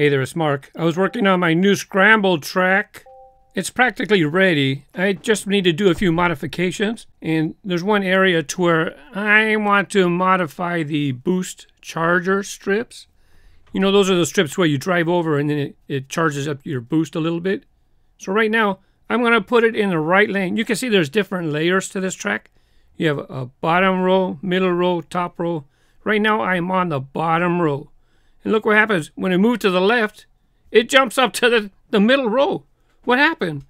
Hey there, it's Mark. I was working on my new scramble track. It's practically ready. I just need to do a few modifications. And there's one area to where I want to modify the boost charger strips. You know, those are the strips where you drive over and then it, it charges up your boost a little bit. So right now, I'm going to put it in the right lane. You can see there's different layers to this track. You have a bottom row, middle row, top row. Right now, I'm on the bottom row. And look what happens. When I move to the left, it jumps up to the, the middle row. What happened?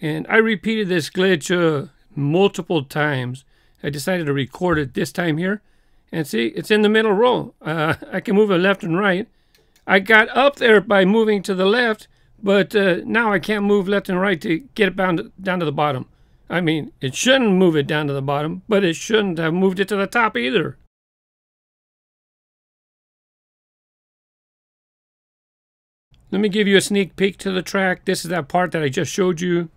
And I repeated this glitch uh, multiple times. I decided to record it this time here. And see, it's in the middle row. Uh, I can move it left and right. I got up there by moving to the left, but uh, now I can't move left and right to get it down to the bottom. I mean, it shouldn't move it down to the bottom, but it shouldn't have moved it to the top either. Let me give you a sneak peek to the track. This is that part that I just showed you.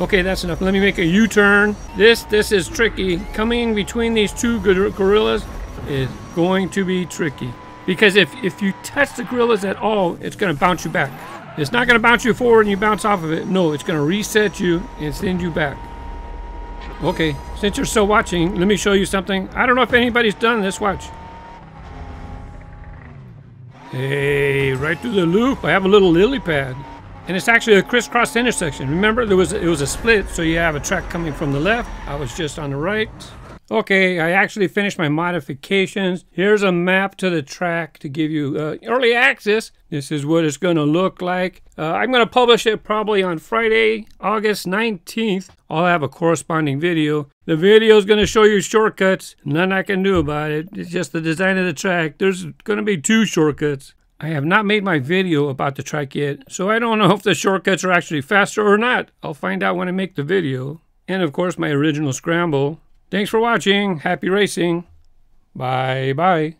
Okay, that's enough. Let me make a U-turn. This this is tricky. Coming between these two gorillas is going to be tricky. Because if, if you touch the gorillas at all, it's going to bounce you back. It's not going to bounce you forward and you bounce off of it. No, it's going to reset you and send you back. Okay, since you're still watching, let me show you something. I don't know if anybody's done this. Watch. Hey, right through the loop. I have a little lily pad. And it's actually a crisscross intersection. Remember, there was it was a split, so you have a track coming from the left. I was just on the right. Okay, I actually finished my modifications. Here's a map to the track to give you uh, early access. This is what it's going to look like. Uh, I'm going to publish it probably on Friday, August 19th. I'll have a corresponding video. The video is going to show you shortcuts. Nothing I can do about it. It's just the design of the track. There's going to be two shortcuts. I have not made my video about the track yet, so I don't know if the shortcuts are actually faster or not. I'll find out when I make the video. And of course, my original scramble. Thanks for watching. Happy racing. Bye bye.